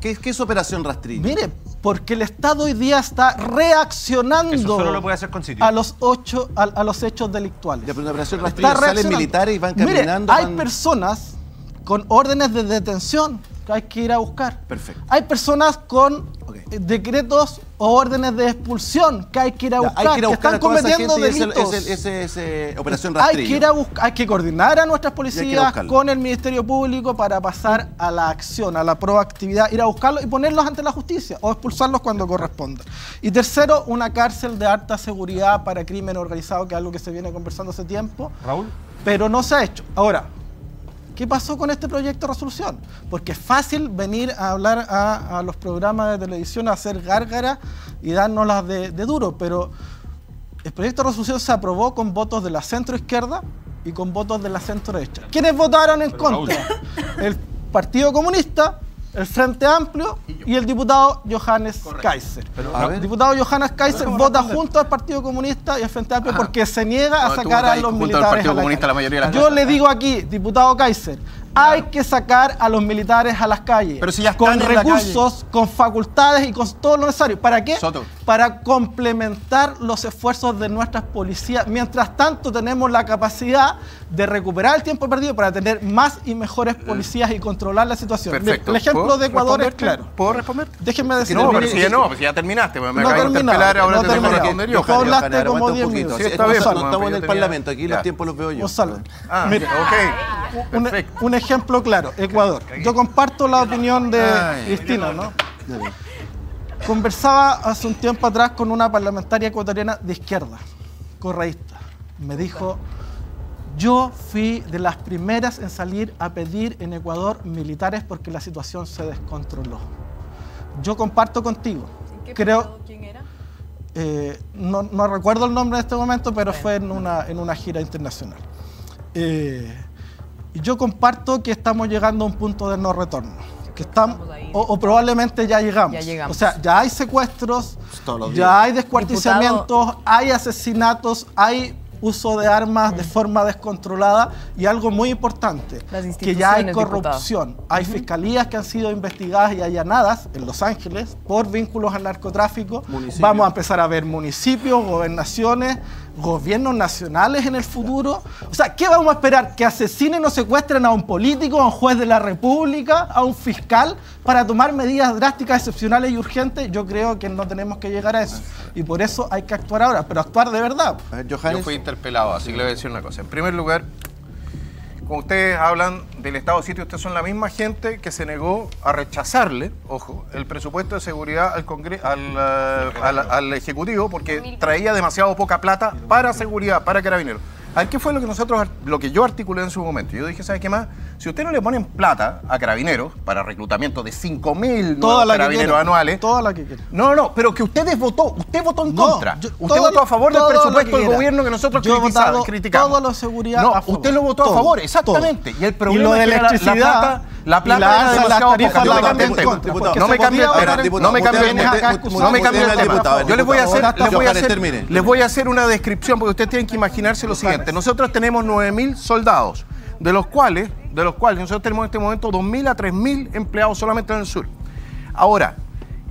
¿Qué, qué es Operación Rastrillo? Mire, porque el Estado hoy día está reaccionando Eso solo lo puede hacer con sitio. a los ocho, a, a los hechos delictuales. Ya, pero en Operación Rastrillo salen militares y van Mire, caminando. hay van- personas con órdenes de detención que hay que ir a buscar. Perfecto. Hay personas con decretos o órdenes de expulsión que hay que ir a Ya, buscar, hay que ir a que están a cometiendo delitos. ese- ese- ese Operación hay que ir a buscar, hay que coordinar a nuestras policías con el Ministerio Público para pasar a la acción, a la proactividad, ir a buscarlos y ponerlos ante la justicia o expulsarlos cuando corresponda. Y tercero, una cárcel de alta seguridad para crimen organizado, que es algo que se viene conversando hace tiempo, Raúl. pero no se ha hecho. Ahora, ¿qué pasó con este proyecto de resolución? Porque es fácil venir a hablar a, a los programas de televisión, a hacer gárgaras y dárnoslas de, de duro, pero el proyecto de resolución se aprobó con votos de la centro izquierda y con votos de la centro derecha. ¿Quiénes votaron en contra? El Partido Comunista, el Frente Amplio y el diputado Johannes Kaiser. el diputado Johannes Kaiser vota junto al Partido Comunista y al Frente Amplio porque se niega a No, sacar a los militares Partido a la Comunista calle. la mayoría de las Yo le digo aquí, diputado Kaiser, hay que sacar a los militares a las calles. Pero si ya están con en la recursos, con facultades y con todo lo necesario. ¿Para qué? Soto. Para complementar los esfuerzos de nuestras policías. Mientras tanto, tenemos la capacidad de recuperar el tiempo perdido para tener más y mejores policías y controlar la situación. Perfecto. El ejemplo ¿Puedo de Ecuador es claro. ¿Puedo responder? Déjenme decir. No, mire, pero si ya no, pues ya terminaste. Me No interpelar, ahora no te yo. Hablaste como aguanta un 10 poquito. minutos. Sí, está no, bien, no pues, estamos en el Parlamento, aquí Ya. los tiempos los veo yo. Gonzalo, Ah, mire, ok. un, Perfecto. un ejemplo claro, Ecuador. Yo comparto la opinión de. Cristina, ¿no? Conversaba hace un tiempo atrás con una parlamentaria ecuatoriana de izquierda, correísta. Me dijo, yo fui de las primeras en salir a pedir en Ecuador militares porque la situación se descontroló. Yo comparto contigo. ¿En qué Creo, periodo? ¿Quién era? eh, no, no recuerdo el nombre en este momento, pero fue en una, en una gira internacional. Eh, yo comparto que estamos llegando a un punto de no retorno. Que estamos, o, o probablemente ya llegamos. Ya llegamos. O sea, ya hay secuestros, días. ya hay descuartizamientos, hay asesinatos, hay uso de armas de forma descontrolada y algo muy importante, que ya hay diputado. corrupción. Hay fiscalías que han sido investigadas y allanadas en Los Ángeles por vínculos al narcotráfico. Vamos a empezar a ver municipios, gobernaciones, gobiernos nacionales en el futuro. O sea, ¿qué vamos a esperar? ¿Que asesinen o secuestren a un político, a un juez de la República, a un fiscal para tomar medidas drásticas, excepcionales y urgentes? Yo creo que no tenemos que llegar a eso. Y por eso hay que actuar ahora, pero actuar de verdad. Yo fui interpelado, así que le voy a decir una cosa. En primer lugar, cuando ustedes hablan del estado de sitio, ustedes son la misma gente que se negó a rechazarle, ojo, el presupuesto de seguridad al, Congre- al, eh, al- al Ejecutivo porque traía demasiado poca plata para seguridad, para carabineros. A ver, ¿qué fue lo que nosotros, lo que yo articulé en su momento? Yo dije, ¿sabes qué más? Si ustedes no le ponen plata a carabineros para reclutamiento de 5.000 Toda nuevos carabineros quiera. anuales, Toda la que quiera. no, no, pero que ustedes votó, usted votó en No, contra. yo- usted votó a favor del presupuesto que del gobierno que nosotros Yo criticamos. todo lo seguridad No, a favor. usted lo votó Todo, a favor, exactamente. todo. Y el Y problema lo de la plata, la plata la era alza de las demasiado tarifas poca. No la me cambie Diputado, No me cambie No me cambie el tema. No me cambie el Yo les voy a hacer, diputado. les voy a Johannes, hacer, termine. les voy a hacer una descripción porque ustedes tienen que imaginarse lo siguiente. Nosotros tenemos 9.000 soldados, de los cuales, de los cuales nosotros tenemos en este momento 2.000 a 3.000 empleados solamente en el sur. Ahora,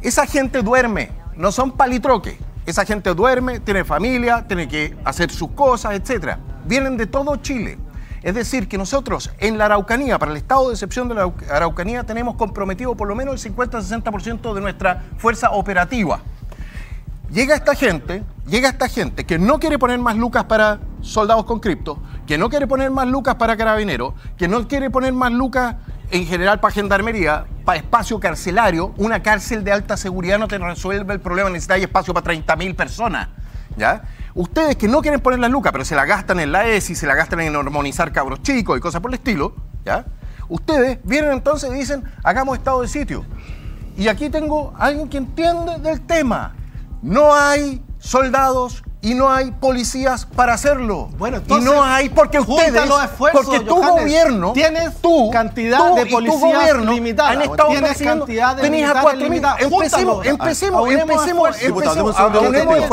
esa gente duerme, no son palitroques. Esa gente duerme, tiene familia, tiene que hacer sus cosas, etc. Vienen de todo Chile. Es decir, que nosotros en la Araucanía, para el estado de excepción de la Arau- Araucanía, tenemos comprometido por lo menos el 50-60% de nuestra fuerza operativa. Llega esta gente, llega esta gente que no quiere poner más lucas para soldados con cripto, que no quiere poner más lucas para carabineros, que no quiere poner más lucas en general para gendarmería, para espacio carcelario. Una cárcel de alta seguridad no te resuelve el problema, necesitáis espacio para 30.000 personas. ¿Ya? Ustedes que no quieren poner las lucas, pero se la gastan en la ESI, se la gastan en hormonizar cabros chicos y cosas por el estilo, ¿ya? Ustedes vienen entonces y dicen, hagamos estado de sitio. Y aquí tengo a alguien que entiende del tema. No hay soldados y no hay policías para hacerlo. Bueno, y entonces, no hay porque ustedes, los esfuerzos, porque tu Johannes. gobierno, Tienes tú, cantidad tú de y tu policías gobierno limitada. han estado Tienes persiguiendo- cantidad de tenías a militares 4.000. limitada. Empecemos, empecemos, Aunemos empecemos, esfuerzos. Diputado, empecemos, deme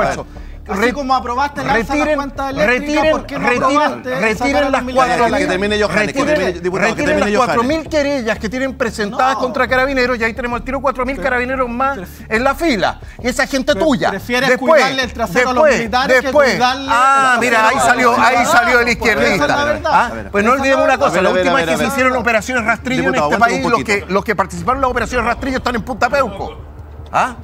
Así re- como aprobaste el alza de las retiren, eléctricas, retiren, ¿por qué no retiren, retiren las militares cuatro la Que termine que retiren, termine- diputado, que retiren termine las Johannes. 4.000 querellas que tienen presentadas No. contra carabineros y ahí tenemos el tiro 4.000 carabineros más en la fila. Y esa gente Pre- tuya. prefieres cuidarle el trasero a los militares que después. cuidarle Ah, mira, ahí salió, ahí salió el la izquierdista. Ah, Pues no olvidemos la una cosa, la última vez que se hicieron operaciones rastrillo en este país, que, los que participaron en las operaciones rastrillo están en Punta Peuco. ¿Ah?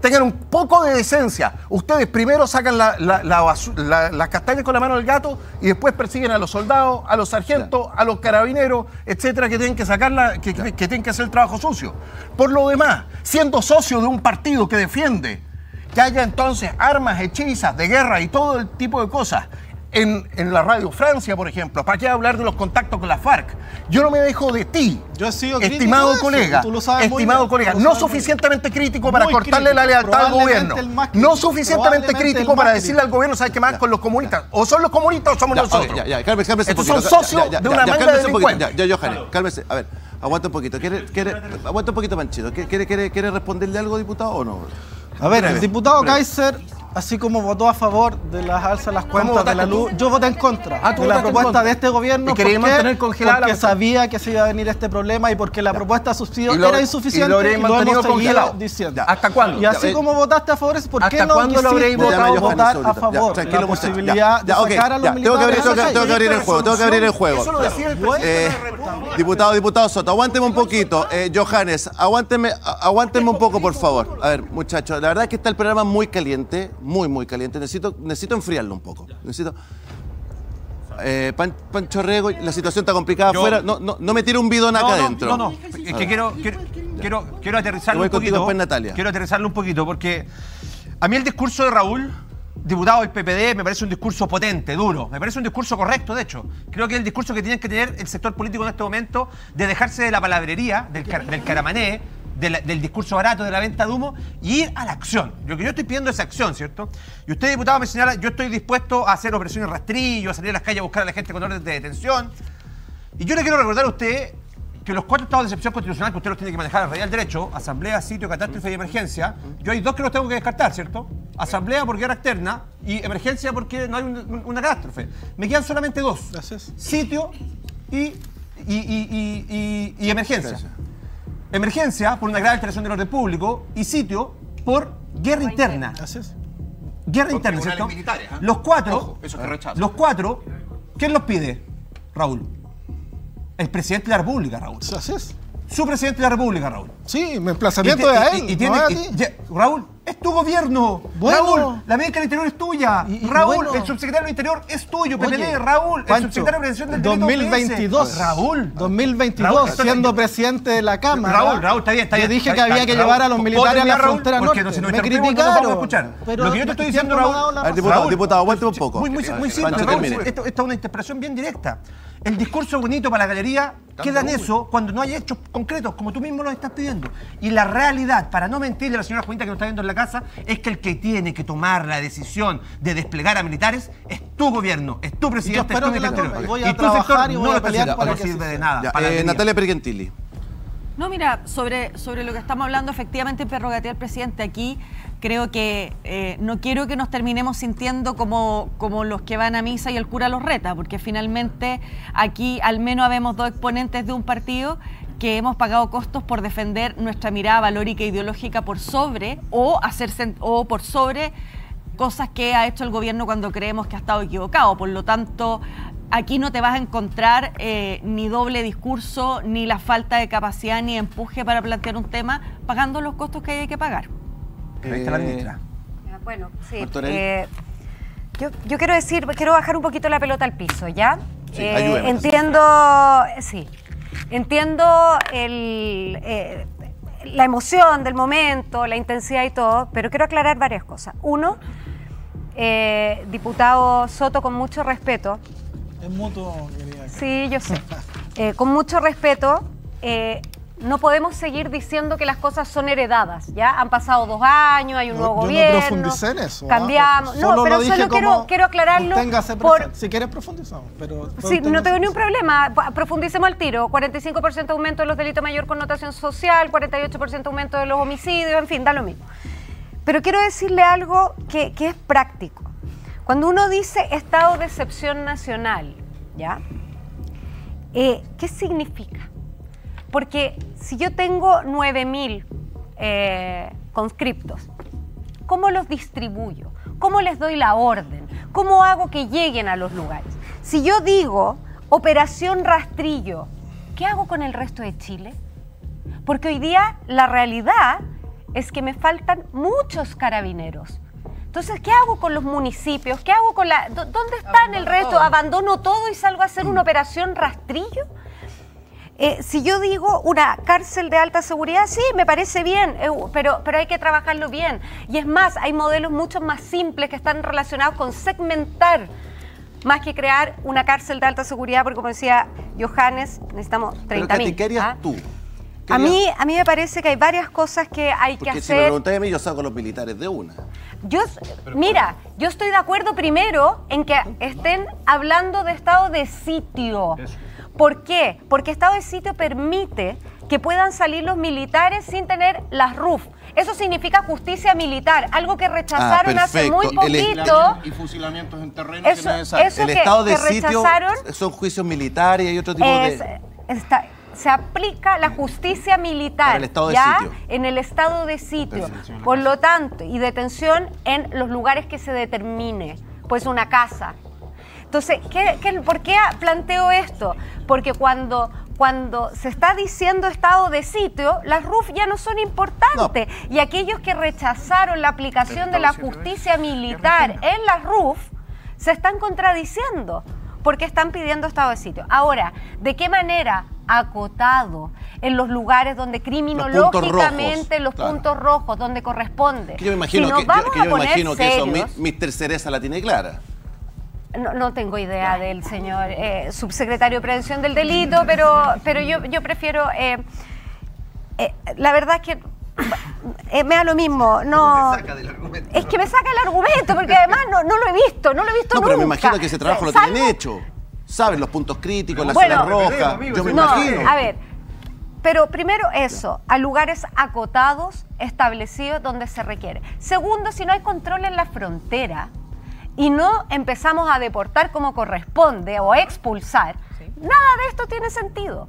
Tengan un poco de decencia. Ustedes primero sacan la- las castañas con la mano del gato y después persiguen a los soldados, a los sargentos, a los carabineros, etcétera, que tienen que sacarla, que, que- que tienen que hacer el trabajo sucio. Por lo demás, siendo socio de un partido que defiende que haya entonces armas hechizas de guerra y todo el tipo de cosas. En, en la Radio Francia, por ejemplo, ¿para qué hablar de los contactos con la FARC? Yo no me dejo de ti, Yo he sido crítico estimado eso, colega, tú lo sabes estimado bien, colega, no bien. suficientemente crítico para Muy cortarle la crítico, lealtad al gobierno, no crítico, suficientemente crítico para decirle al crítico. gobierno, ¿sabes qué más? Con los comunistas, o son los comunistas o somos Ya, nosotros. ya, ya, cálmese, cálmese un Estos poquito. son socios Ya, ya, de ya, una ya, manga de cálmese un poquito. delincuentes. Ya, ya, Johannes, cálmese. A ver, aguanta un poquito. ¿Quiere, quiere, aguanta un poquito, Panchito. ¿Quiere, quiere, quiere, quiere responderle algo, diputado, o no? A ver, el diputado. Kaiser, así como votó a favor de las alzas las cuentas de la luz, yo voté en contra Ah, de la propuesta de este gobierno. Y querías ¿Por qué? mantener congelada la Porque sabía que se iba a venir este problema y porque la propuesta de subsidio Y lo- era y insuficiente lo habréis y lo hemos seguido congelado. diciendo. Ya. ¿Hasta cuándo? Y así Ya, eh, como votaste a favor, ¿por qué ¿hasta no lo quisiste votado? votar a favor? La posibilidad Ya, de sacar a los ya, tengo que abrir, militares tengo que- el juego, tengo que abrir el juego. Eso lo decía el presidente Eh, diputado, diputado Soto, aguánteme un poquito. Eh, Johannes, aguánteme un poco, por favor. A ver, muchachos, la verdad es que está el programa muy caliente, muy, muy caliente. Necesito, necesito enfriarlo un poco. Necesito. Eh, Pan- Pancho Rego, la situación está complicada Yo- afuera. No, no, no me tire un bidón acá no, no, adentro. No, no, es que quiero, quiero, quiero, quiero aterrizarlo voy un poquito. después, Natalia. Quiero aterrizarlo un poquito porque a mí el discurso de Raúl, diputado del PPD, me parece un discurso potente, duro. Me parece un discurso correcto, de hecho. Creo que es el discurso que tiene que tener el sector político en este momento de dejarse de la palabrería, del, car- del caramané, del discurso barato, de la venta de humo, y ir a la acción. Lo que yo estoy pidiendo es acción, ¿cierto? Y usted, diputado, me señala, yo estoy dispuesto a hacer operaciones rastrillo, a salir a las calles a buscar a la gente con órdenes de detención. Y yo le quiero recordar a usted que los cuatro estados de excepción constitucional que usted los tiene que manejar al real derecho, asamblea, sitio, catástrofe y emergencia, yo hay dos que los tengo que descartar, ¿cierto? Asamblea por guerra externa y emergencia porque no hay un- una catástrofe. Me quedan solamente dos. Gracias. Sitio y, y, y- y- y- y emergencia. Por una grave alteración del orden público y sitio por guerra interna. Así es. Guerra interna, ¿cierto? militares, ¿ah? Los cuatro, Ojo, eso que rechazo. los cuatro, ¿quién los pide, Raúl? El presidente de la República, Raúl. Así es. Su presidente de la República, Raúl. Sí, mi emplazamiento Y te- es a y- él, y tiene- no y- ya, Raúl, es tu gobierno. Bueno. Raúl, la médica del interior es tuya. Y- y Raúl, bueno. el subsecretario del interior es tuyo. PPD, Oye, Raúl, el subsecretario de Prevención del Delito 2022. OPS. Raúl. 2022, Raúl, siendo presidente de la Cámara. Raúl, Raúl, está bien, está bien. Yo dije Está que había que Raúl, llevar a los ¿puedo militares a la frontera Porque norte. si nos Me no criticaron. escuchar. Pero Lo que yo te estoy diciendo, no Raúl, A ver, diputado, diputado, un poco. Muy, muy, simple, Raúl. Esto, esta es una interpretación bien directa. El discurso bonito para la galería queda en eso cuando no hay hechos concretos, como tú mismo lo estás pidiendo. Y la realidad, para no mentirle a la señora Juanita que nos está viendo en la casa, es que el que tiene que tomar la decisión de desplegar a militares es tu gobierno, es tu presidente, es espero tu. Voy Y tu sector y voy no a lo pelear para no que sirve de nada. Ya, para eh. Natalia Pergentili. No, mira, sobre, sobre lo que estamos hablando, efectivamente, prerrogativa del presidente aquí, creo que eh, no quiero que nos terminemos sintiendo como, como los que van a misa y el cura los reta, porque finalmente aquí al menos habemos dos exponentes de un partido que hemos pagado costos por defender nuestra mirada valórica e ideológica por sobre o hacer o por sobre cosas que ha hecho el gobierno cuando creemos que ha estado equivocado. Por lo tanto, aquí no te vas a encontrar eh, ni doble discurso, ni la falta de capacidad, ni empuje para plantear un tema, pagando los costos que hay que pagar. Ahí está la ministra. Bueno, sí. Eh, yo, yo quiero decir, quiero bajar un poquito la pelota al piso, ¿ya? Sí, Eh, entiendo, sí, entiendo el, eh, la emoción del momento, la intensidad y todo, pero quiero aclarar varias cosas. Uno, eh, diputado Soto, con mucho respeto, Es mutuo, querida. Sí, yo sé. Eh, con mucho respeto, eh, no podemos seguir diciendo que las cosas son heredadas, ¿ya? Han pasado dos años, hay un nuevo yo no gobierno. profundicé en eso. ¿ah? Cambiamos. Solo no, pero solo quiero, quiero aclararlo. Por, presente. Si quieres profundizamos, pero... Sí, no tengo ni un presente. problema. Profundicemos al tiro. 45% aumento de los delitos de mayor connotación social, 48% aumento de los homicidios, en fin, da lo mismo. Pero quiero decirle algo que, que es práctico. Cuando uno dice estado de excepción nacional, ¿ya? Eh, ¿Qué significa? Porque si yo tengo 9.000 eh, conscriptos, ¿cómo los distribuyo? ¿Cómo les doy la orden? ¿Cómo hago que lleguen a los lugares? Si yo digo operación rastrillo, ¿qué hago con el resto de Chile? Porque hoy día la realidad es que me faltan muchos carabineros. Entonces, ¿qué hago con los municipios? ¿Qué hago con la... ¿Dónde están el resto? ¿Abandono todo y salgo a hacer una operación rastrillo? Eh, si yo digo una cárcel de alta seguridad, sí, me parece bien, eh, pero, pero hay que trabajarlo bien. Y es más, hay modelos mucho más simples que están relacionados con segmentar, más que crear una cárcel de alta seguridad, porque como decía Johannes, necesitamos 30 Pero, mil. Katy, ¿qué harías ¿ah? tú? ¿Qué A mí, a mí me parece que hay varias cosas que hay que Porque si me hacer. preguntáis a mí, yo saco a los militares de una. Yo, mira, yo estoy de acuerdo primero en que estén hablando de estado de sitio. ¿Por qué? Porque estado de sitio permite que puedan salir los militares sin tener las RUF. Eso significa justicia militar, algo que rechazaron hace muy perfecto. El- poquito. Y fusilamientos en terreno Eso- si es necesario. eso- el que- estado de que sitio rechazaron- son juicios militares y hay otro tipo Es- de... está- se aplica la justicia militar Para el estado de ya sitio. en el estado de sitio. Por lo tanto, y detención en los lugares que se determine, pues una casa. Entonces, ¿qué- qué- por qué planteo esto? Porque cuando, cuando se está diciendo estado de sitio, las RUF ya no son importantes. Y aquellos que rechazaron la aplicación de la justicia militar en las RUF se están contradiciendo porque están pidiendo estado de sitio. Ahora, ¿de qué manera? Acotado en los lugares donde criminológicamente, rojos, los claro. puntos rojos, donde corresponde. Que yo me imagino, Si que, vamos yo, que yo me eso Mr. Cereza la tiene clara. no, no tengo idea del señor eh, subsecretario de Prevención del Delito, pero, pero yo, yo prefiero... eh, eh, la verdad es que me da lo mismo. No, es que me saca el argumento, porque además no, no lo he visto, no lo he visto No, pero me imagino que ese trabajo lo tienen hecho. Saben los puntos críticos, las Bueno, zonas rojas. Yo me no, imagino. a ver, pero primero eso, a lugares acotados, establecidos donde se requiere. Segundo, si no hay control en la frontera y no empezamos a deportar como corresponde o a expulsar, nada de esto tiene sentido.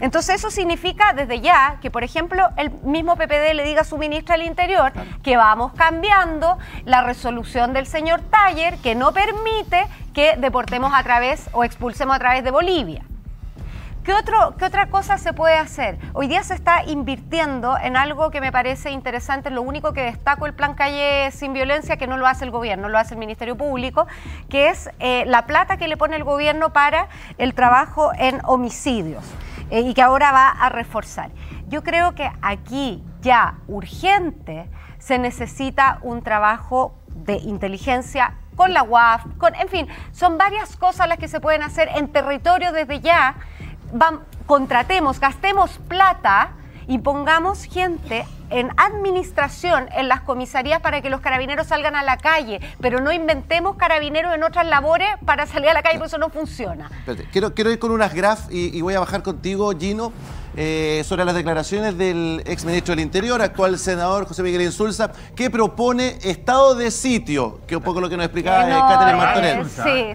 Entonces eso significa desde ya que, por ejemplo, el mismo PPD le diga a su ministra del Interior que vamos cambiando la resolución del señor Taller que no permite que deportemos a través o expulsemos a través de Bolivia. ¿Qué, otro, ¿Qué otra cosa se puede hacer? Hoy día se está invirtiendo en algo que me parece interesante, lo único que destaco el Plan Calle sin violencia, que no lo hace el gobierno, lo hace el Ministerio Público, que es eh, la plata que le pone el gobierno para el trabajo en homicidios eh, y que ahora va a reforzar. Yo creo que aquí ya urgente se necesita un trabajo de inteligencia con la UAF, con, en fin, son varias cosas las que se pueden hacer en territorio desde ya. Contratemos, gastemos plata y pongamos gente en administración en las comisarías para que los carabineros salgan a la calle, pero no inventemos carabineros en otras labores para salir a la calle, porque eso no funciona. Espérate, quiero, quiero ir con unas graf y, y voy a bajar contigo, Gino, eh, sobre las declaraciones del ex ministro del Interior, actual senador José Miguel Insulza, que propone estado de sitio, que es un poco lo que nos explicaba eh, no, Catherine eh, Martorell. sí,